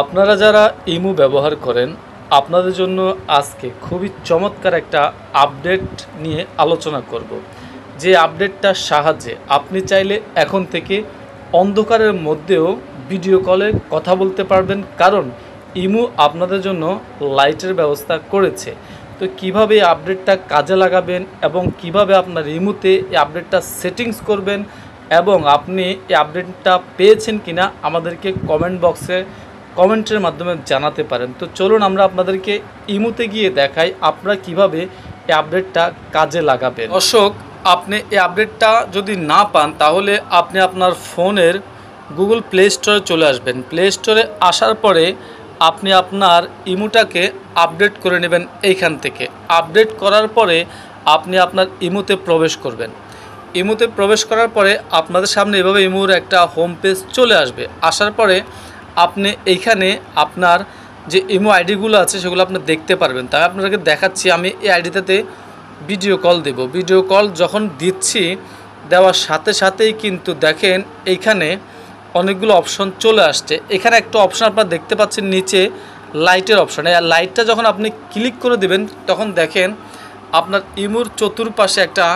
আপনারা যারা ইমু ব্যবহার করেন, আপনাদের জন্য আজকে খুবই চমৎকার একটা আপডেট নিয়ে আলোচনা করব। যে আপডেটটার সাহায্যে আপনি চাইলে এখন থেকে অন্ধকারের মধ্যেও ভিডিও কলে কথা বলতে পারবেন, কারণ ইমু আপনাদের জন্য লাইটের ব্যবস্থা করেছে। তো কীভাবে আপডেটটা কাজে লাগাবেন এবং কীভাবে আপনার ইমুতে এই আপডেটটা সেটিংস করবেন এবং আপনি এই আপডেটটা পেয়েছেন কিনা আমাদেরকে কমেন্ট বক্সে কমেন্টের মাধ্যমে জানাতে পারেন। তো চলুন আমরা আপনাদেরকে ইমুতে গিয়ে দেখাই আপনারা কীভাবে এই আপডেটটা কাজে লাগাবেন। দর্শক, আপনি এই আপডেটটা যদি না পান, তাহলে আপনি আপনার ফোনের গুগল প্লে স্টোরে চলে আসবেন। প্লে স্টোরে আসার পরে আপনি আপনার ইমুটাকে আপডেট করে নেবেন এইখান থেকে। আপডেট করার পরে আপনি আপনার ইমুতে প্রবেশ করবেন। ইমুতে প্রবেশ করার পরে আপনাদের সামনে এভাবে ইমুর একটা হোম পেজ চলে আসবে। আসার পরে আপনি এইখানে আপনার যে ইমো আইডিগুলো আছে, সেগুলো আপনি দেখতে পারবেন। তাই আপনাদেরকে দেখাচ্ছি, আমি এই আইডিটাতে ভিডিও কল দেব। ভিডিও কল যখন দিচ্ছি, দেওয়ার সাথে সাথেই কিন্তু দেখেন এইখানে অনেকগুলো অপশন চলে আসছে। এখানে একটা অপশন আপনারা দেখতে পাচ্ছেন, নিচে লাইটের অপশন এই লাইটটা যখন আপনি ক্লিক করে দিবেন, তখন দেখেন আপনার ইমুর চতুর্পাশে একটা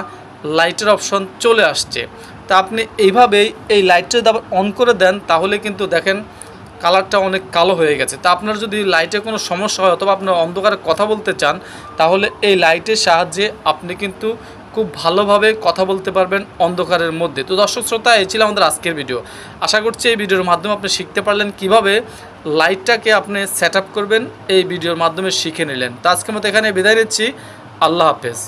লাইটের অপশন চলে আসছে। তা আপনি এইভাবেই এই লাইটটা যদি অন করে দেন, তাহলে কিন্তু দেখেন কালারটা অনেক কালো হয়ে গেছে। তা আপনার যদি লাইটে কোনো সমস্যা হয় অথবা আপনার অন্ধকারে কথা বলতে চান, তাহলে এই লাইটের সাহায্যে আপনি কিন্তু খুব ভালোভাবে কথা বলতে পারবেন অন্ধকারের মধ্যে। তো দর্শক শ্রোতা, এই ছিল আমাদের আজকের ভিডিও আশা করছি এই ভিডিওর মাধ্যমে আপনি শিখতে পারলেন কীভাবে লাইটটাকে আপনি সেট করবেন, এই ভিডিওর মাধ্যমে শিখে নিলেন। তো আজকের মতো এখানে বিদায় নিচ্ছি। আল্লাহ হাফেজ।